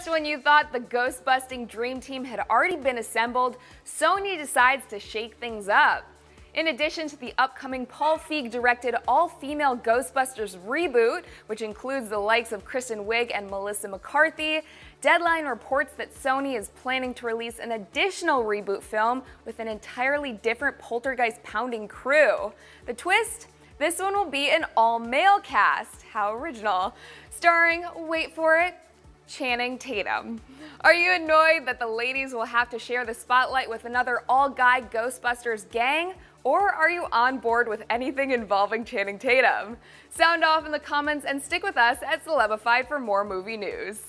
Just when you thought the ghost-busting dream team had already been assembled, Sony decides to shake things up. In addition to the upcoming Paul Feig directed all-female Ghostbusters reboot, which includes the likes of Kristen Wiig and Melissa McCarthy, Deadline reports that Sony is planning to release an additional reboot film with an entirely different poltergeist-pounding crew. The twist? This one will be an all-male cast. How original. Starring, wait for it, Channing Tatum. Are you annoyed that the ladies will have to share the spotlight with another all-guy Ghostbusters gang? Or are you on board with anything involving Channing Tatum? Sound off in the comments and stick with us at Celebified for more movie news.